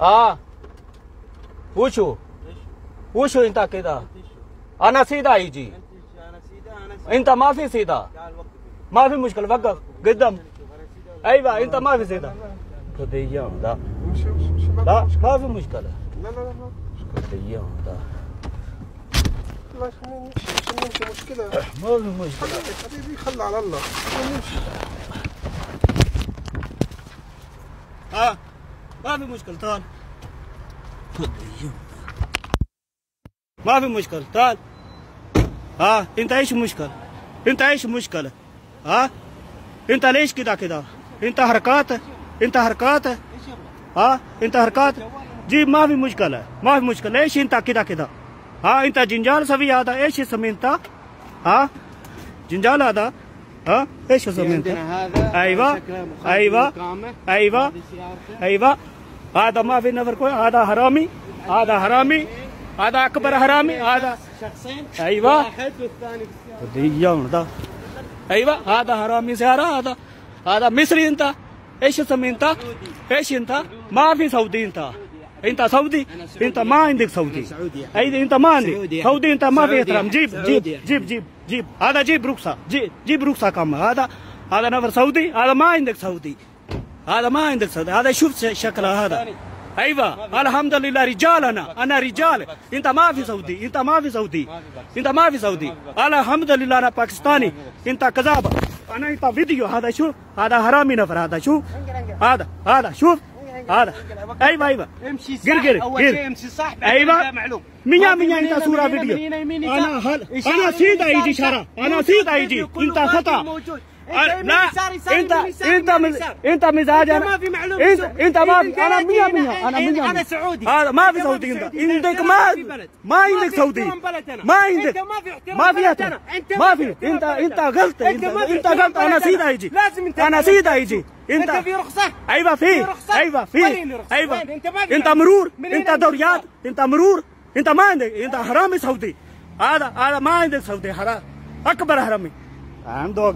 آه وشو وشو انت كده أنا سيدا يجي انت ما في سيدا ما في مشكله وقف قدام أيوه انت ما في سيدا لا ما لا في مشكلة. ما في مشكله لا لا لا لا لا الله نمشي مشكلة ما في مشكله حبيبي خلى على الله نمشي ها ما في مشكله تعال قضيه ما في مشكله تعال ها انت ايش المشكله انت ايش المشكله ها انت ليش كده كده انت حركات انت حركات ها انت حركات جيب ما في مشكله ما في مشكله ليش انت كده كده ها انت جنجال سوي هذا ايش اسمه انت ها جنجال هذا ها ايش اسمه انت عندنا هذا أيوة. شكله مخالف أيوة. للإقامة. أيوة. هذه سيارته ايوه هذا ما في نفر كوي هذا حرامي هذا حرامي هذا اكبر حرامي هذا شخصين أيوة. واحد والثاني بالسيارة ديون ده ايوه आधा माफ़ी नफर को आधा हरामी आधा हरामी आधा अकबर हरामी आधा आधा आधा हरामी सारा आधा आधा मिस्री इंता ऐशमता ऐशिता माफ़ी सऊदी इंता इनता सऊदी इनता माँ इंदी सऊदी। इंता मा इंदी सऊदी। इंता माफ़ी एहतराम jeep jeep jeep jeep jeep. आधा जीप रुखसा जी जीप रुखसा काम आधा आधा नफर सऊदी आधा मा इंदी सऊदी। هذا ما عندك سعودي هذا شوف شكله هذا أيوه الحمد لله رجال أنا أنا رجال انت ما في سعودي انت ما في سعودي انت ما في سعودي الحمد لله أنا باكستاني انت كذاب أنا انت فيديو هذا شوف هذا حرامي نفر هذا شوف هذا هذا شوف هذا أيوه أيوه امشي صح اول. شيء امشي صح أيوه معلوم ميا ميا انت يمين، فيديو أنا. هل أنا يمين، سيدا يسار، يجي يسار. شارع أنا موجود سيدا في يجي الفيديو، كله انت خطا لا انت أنت. أنت مزاج أنا ما في معلوم انت ما في أنا لا مية تجينا. مية أنا انت- مية أنا مية. سعودي. هذا ما في سعودي أنت. عندك إنت ما. ما عندك سعودي. ما عندك إنت ما في احترام ما في إنت انت. غلط إنت غلط أنا. سيدا يجي لازم أنت أنا سيدا يجي انت في رخصة أيوه في؟ أيوه في. أيوه؟ أنت. مرور أنت دوريات. أنت مرور أنت ما عندك أنت حرامي سعودي هذا هذا ما عندك سعودي حرام اكبر حرامي عندك